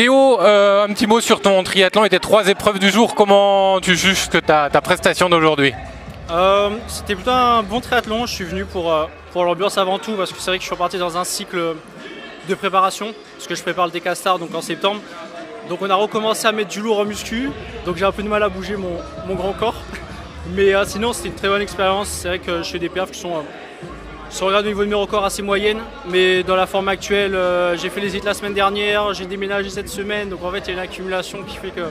Théo, euh, un petit mot sur ton triathlon et tes trois épreuves du jour. Comment tu juges ta, ta prestation d'aujourd'hui? Euh, C'était plutôt un bon triathlon. Je suis venu pour, euh, pour l'ambiance avant tout parce que c'est vrai que je suis reparti dans un cycle de préparation parce que je prépare le Decastar donc en septembre. Donc on a recommencé à mettre du lourd en muscu. Donc j'ai un peu de mal à bouger mon, mon grand corps. Mais sinon c'était une très bonne expérience. C'est vrai que je fais des perfs qui sont si on regarde au niveau de mes records assez moyennes, mais dans la forme actuelle, euh, j'ai fait les hits la semaine dernière, j'ai déménagé cette semaine, donc en fait il y a une accumulation qui fait que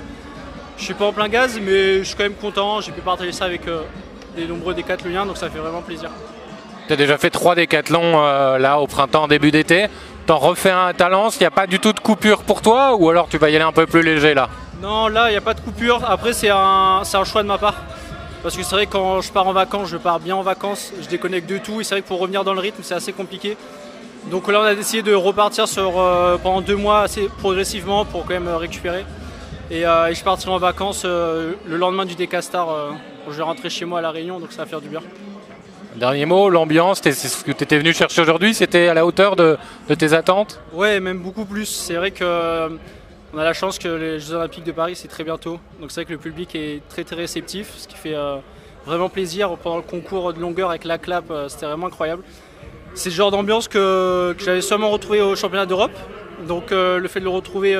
je suis pas en plein gaz, mais je suis quand même content. J'ai pu partager ça avec euh, des nombreux décathloniens, donc ça fait vraiment plaisir. Tu as déjà fait trois décathlons euh, là au printemps, début d'été. T'en refais un à Talence, il n'y a pas du tout de coupure pour toi ou alors tu vas y aller un peu plus léger là? Non, là il n'y a pas de coupure. Après, c'est un, c'est un choix de ma part. Parce que c'est vrai que quand je pars en vacances, je pars bien en vacances, je déconnecte de tout. Et c'est vrai que pour revenir dans le rythme, c'est assez compliqué. Donc là, on a décidé de repartir sur, euh, pendant deux mois assez progressivement pour quand même euh, récupérer. Et, euh, et je partirai en vacances euh, le lendemain du Decastar. Où je vais rentrer chez moi à La Réunion, donc ça va faire du bien. Dernier mot, l'ambiance, c'est ce que tu étais venu chercher aujourd'hui, c'était à la hauteur de, de tes attentes? Ouais, même beaucoup plus. C'est vrai que on a la chance que les Jeux Olympiques de Paris c'est très bientôt. Donc c'est vrai que le public est très très réceptif, ce qui fait euh, vraiment plaisir. Pendant le concours de longueur avec la clap, euh, c'était vraiment incroyable. C'est le genre d'ambiance que, j'avais seulement retrouvé au championnat d'Europe. Donc euh, le fait de le retrouver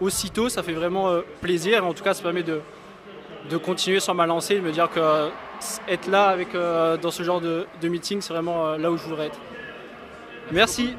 aussitôt, ça fait vraiment plaisir. En tout cas, ça permet de, continuer sur ma lancée, de me dire que être là dans ce genre de, meeting, c'est vraiment là où je voudrais être. Merci.